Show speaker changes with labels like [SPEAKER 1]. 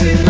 [SPEAKER 1] dancing.